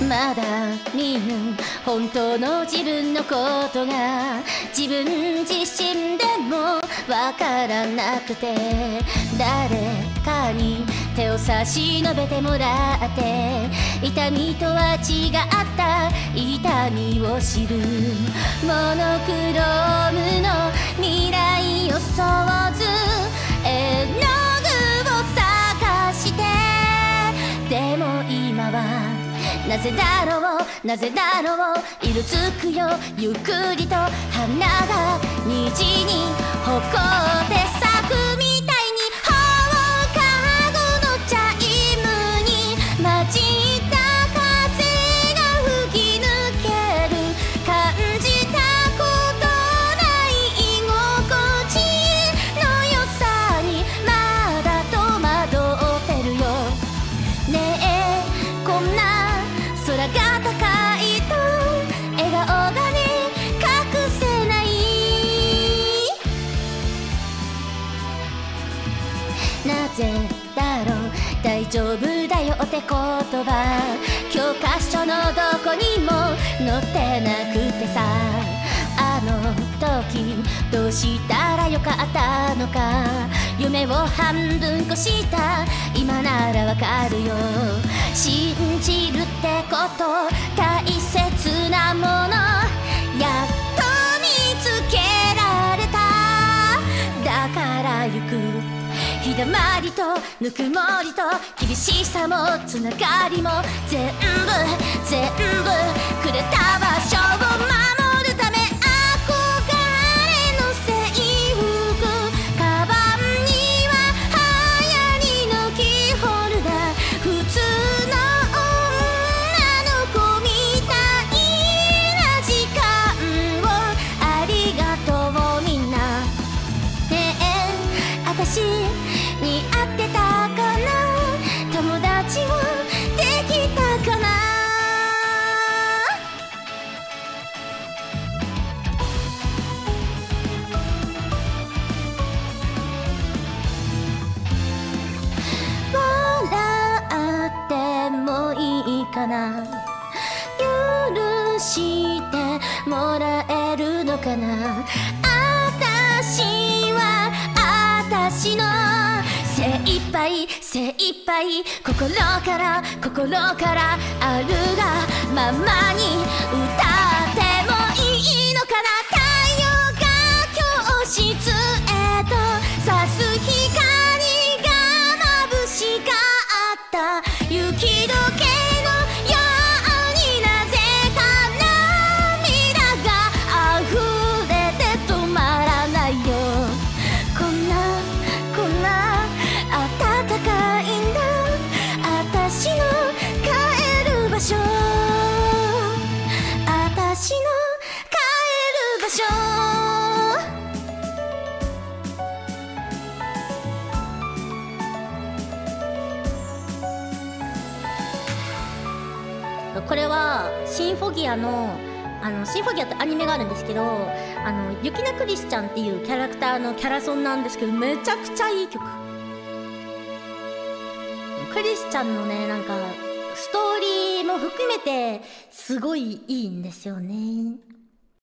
まだ見ぬ本当の自分のことが自分自身でもわからなくて。誰かに手を差し伸べてもらって。痛みとは違った痛みを知る。モノクロなぜだろうなぜだろう色づくよゆっくりと花が大丈夫だよって言葉。教科書のどこにも載ってなくてさ。あの時どうしたらよかったのか。夢を半分越した。今ならわかるよ。信じるってこと。日だまりとぬくもりと厳しさもつながりも全部全部くれた場所を守るため憧れの制服カバンには流行りのキーホルダー普通の女の子みたいな時間をありがとうみんなねえあかな。許してもらえるのかな。あたしはあたしの精一杯精一杯心から心からあるがままに歌る場所これはシンフォギアのあのシンフォギアってアニメがあるんですけどあのユキナクリスちゃんっていうキャラクターのキャラソンなんですけどめちゃくちゃいい曲。クリスちゃんのねなんかストーリーも含めてすごいいいんですよね。